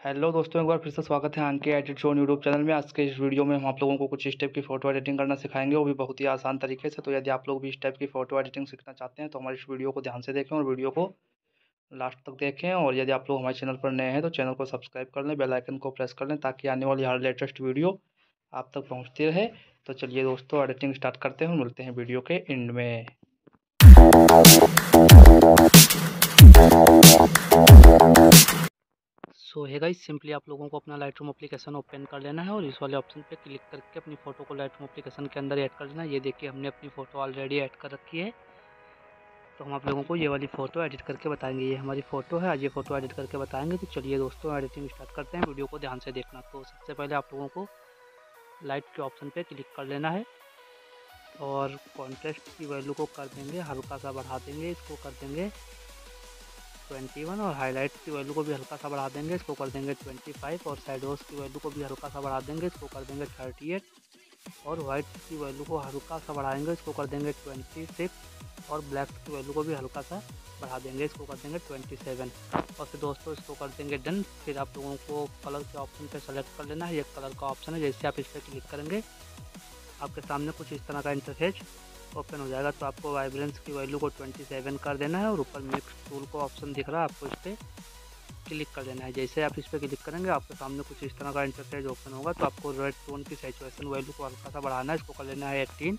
Hello दोस्तों, एक बार फिर से स्वागत है आन के एडिट शो यूट्यूब चैनल में। आज के इस वीडियो में हम आप लोगों को कुछ इस टाइप की फ़ोटो एडिटिंग करना सिखाएँगे। वो भी बहुत ही आसान तरीके से। तो यदि आप लोग भी इस टाइप की फ़ोटो एडिटिंग सीखना चाहते हैं तो हमारे इस वीडियो को ध्यान से देखें और वीडियो को लास्ट तक देखें। और यदि आप लोग हमारे चैनल पर नए हैं तो चैनल को सब्सक्राइब कर लें बेलाइकन को प्रेस कर लें, ताकि आने वाली हर लेटेस्ट वीडियो आप तक पहुँचती रहे। तो चलिए दोस्तों एडिटिंग स्टार्ट करते हैं मिलते हैं वीडियो के एंड में। गाइस सिंपली आप लोगों को अपना लाइट रूम अप्लीकेशन ओपन कर लेना है और इस वाले ऑप्शन पे क्लिक करके अपनी फ़ोटो को लाइट रूम अप्लीकेशन के अंदर ऐड कर लेना है। ये देखिए, हमने अपनी फ़ोटो ऑलरेडी ऐड कर रखी है। तो हम आप लोगों को ये वाली फ़ोटो एडिट करके बताएँगे। ये हमारी फ़ोटो है, आज ये फ़ोटो एडिट करके बताएँगे। तो चलिए दोस्तों एडिटिंग स्टार्ट करते हैं। वीडियो को ध्यान से देखना। तो सबसे पहले आप लोगों को लाइट के ऑप्शन पर क्लिक कर लेना है और कॉन्ट्रेस्ट की वैल्यू को कर देंगे, हल्का सा बढ़ा देंगे, इसको कर देंगे। ट्वेंटी वन और हाईलाइट की वैल्यू को भी हल्का सा बढ़ा देंगे, इसको कर देंगे ट्वेंटी फाइव और साइडोस की वैल्यू को भी हल्का सा बढ़ा देंगे, इसको कर देंगे थर्टी एट और वाइट की वैल्यू को हल्का सा बढ़ाएँगे, इसको कर देंगे ट्वेंटी सिक्स और ब्लैक की वैल्यू को भी हल्का सा बढ़ा देंगे, इसको कर देंगे ट्वेंटी सेवन। और फिर दोस्तों, इसको कर देंगे डन फिर आप लोगों को कलर के ऑप्शन पर सेलेक्ट कर लेना है, ये कलर का ऑप्शन है, जैसे आप इस पर क्लिक करेंगे, आपके सामने कुछ इस तरह का इंटरफेस ओपन हो जाएगा तो आपको वाइब्रेंस की वैल्यू को 27 कर देना है और ऊपर मिक्स टूल को ऑप्शन दिख रहा है, आपको इस पर क्लिक कर देना है। जैसे आप इस पर क्लिक करेंगे, आपके सामने कुछ इस तरह का इंटरफेस ओपन होगा तो आपको रेड टोन की सेचुएसन वैल्यू को हल्का सा बढ़ाना है, इसको कर लेना है एटीन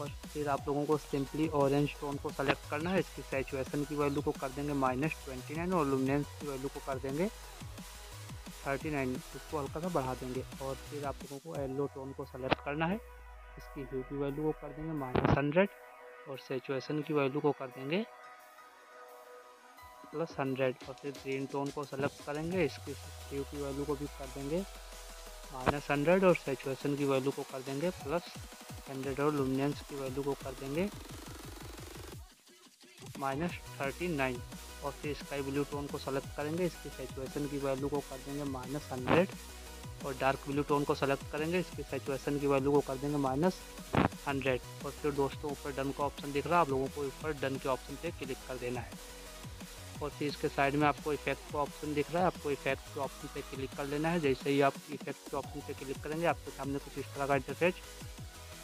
और फिर आप लोगों को सिंपली ऑरेंज टोन को सेलेक्ट करना है, इसकी सेचुएसन की वैल्यू को कर देंगे माइनस ट्वेंटी नाइन और लुमिनेंस की वैल्यू को कर देंगे थर्टी नाइन इसको हल्का सा बढ़ा देंगे। और फिर आप लोगों को येलो टोन को सेलेक्ट करना है। इसकी ह्यू की वैल्यू को कर देंगे माइनस हंड्रेड और सेचुएसन की वैल्यू को कर देंगे प्लस हंड्रेड और फिर ग्रीन टोन को सेलेक्ट करेंगे, इसकी ह्यू की वैल्यू को भी कर देंगे माइनस हंड्रेड और सेचुएसन की वैल्यू को कर देंगे प्लस हंड्रेड और लुमिनेंस की वैल्यू को कर देंगे माइनस थर्टी नाइन और फिर स्काई ब्लू टोन को सेलेक्ट करेंगे, इसकी सेचुएसन की वैल्यू को कर देंगे माइनस हंड्रेड और डार्क ब्लू टोन को सेलेक्ट करेंगे, इसकी सेचुएसन की वैल्यू को कर देंगे माइनस हंड्रेड और फिर दोस्तों, ऊपर डन का ऑप्शन दिख रहा है, आप लोगों को ऊपर डन के ऑप्शन पे क्लिक कर देना है। और फिर इसके साइड में आपको इफ़ेक्ट का ऑप्शन दिख रहा है, आपको इफ़ेक्ट के ऑप्शन पे क्लिक कर लेना है। जैसे ही आप इफ़ेक्ट के ऑप्शन पे क्लिक करेंगे, आपके सामने कुछ इस तरह का इंटरफेस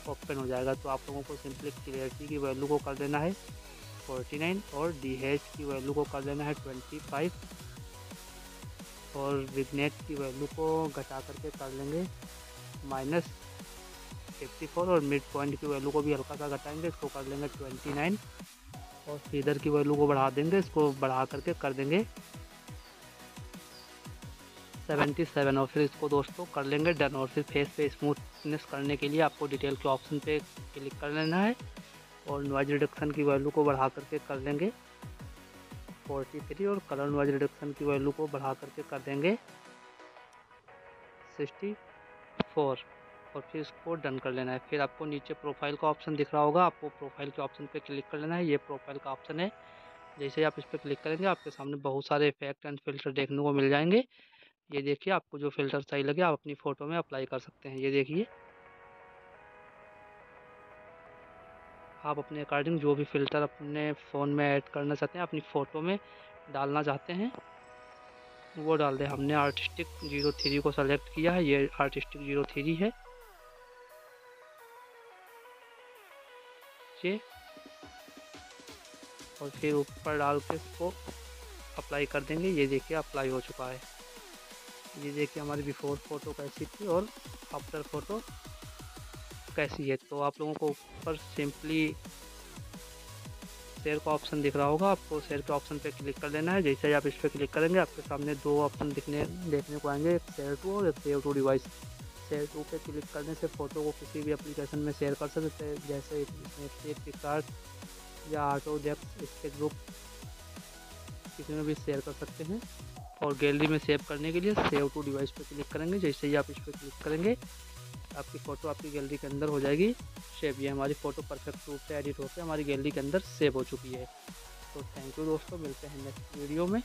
ओपन हो जाएगा। तो आप लोगों को सिंपली क्लियरिटी की वैल्यू को कर देना है 49 और डीएच की वैल्यू को कर देना है 25 और विगनेट की वैल्यू को घटा करके कर लेंगे। माइनस फिफ्टी फोर और मिड पॉइंट की वैल्यू को भी हल्का सा घटाएँगे, इसको कर लेंगे ट्वेंटी नाइन और फीदर की वैल्यू को बढ़ा देंगे, इसको बढ़ा करके कर देंगे सेवेंटी सेवन और फिर इसको दोस्तों कर लेंगे डन और फिर फेस पे स्मूथनेस करने के लिए आपको डिटेल के ऑप्शन पे क्लिक कर लेना है और नॉइज़ रिडक्शन की वैल्यू को बढ़ा करके कर लेंगे। फोर्टी थ्री और कलर वाइज रिडक्शन की वैल्यू को बढ़ा करके कर देंगे। सिक्सटी फोर और फिर इसको डन कर लेना है। फिर आपको नीचे प्रोफ़ाइल का ऑप्शन दिख रहा होगा। आपको प्रोफ़ाइल के ऑप्शन पे क्लिक कर लेना है। ये प्रोफ़ाइल का ऑप्शन है। जैसे ही आप इस पर क्लिक करेंगे, आपके सामने बहुत सारे इफ़ेक्ट एंड फ़िल्टर देखने को मिल जाएँगे। ये देखिए, आपको जो फ़िल्टर सही लगे, आप अपनी फ़ोटो में अप्लाई कर सकते हैं। ये देखिए। आप अपने अकॉर्डिंग जो भी फ़िल्टर अपने फ़ोन में ऐड करना चाहते हैं, अपनी फ़ोटो में डालना चाहते हैं, वो डाल दें। हमने आर्टिस्टिक ज़ीरो थ्री को सेलेक्ट किया है, ये आर्टिस्टिक ज़ीरो थ्री है। ये। और फिर ऊपर डाल के इसको अप्लाई कर देंगे। ये देखिए अप्लाई हो चुका है। ये देखिए हमारी बिफोर फ़ोटो कैसी थी और आफ्टर फ़ोटो कैसी है? तो आप लोगों को ऊपर सिंपली शेयर का ऑप्शन दिख रहा होगा। आपको शेयर के ऑप्शन पे क्लिक कर लेना है। जैसे ही आप इस पर क्लिक करेंगे, आपके सामने दो ऑप्शन दिखने, देखने को आएँगे। एक शेयर टू और एक save to device share to पे क्लिक करने से फ़ोटो को किसी भी एप्लीकेशन में शेयर कर सकते हैं। जैसे फ्लिपकार्ट या ऑटो डेप्स इसके ग्रुप किसी में भी शेयर कर सकते हैं। और गैलरी में सेव करने के लिए सेव टू डिवाइस पर क्लिक करेंगे। जैसे ही आप इस पर क्लिक करेंगे आपकी फ़ोटो आपकी गैलरी के अंदर हो जाएगी। सेव ये हमारी फ़ोटो परफेक्ट रूप से एडिट होकर हमारी गैलरी के अंदर सेव हो चुकी है। तो थैंक यू दोस्तों, मिलते हैं नेक्स्ट वीडियो में।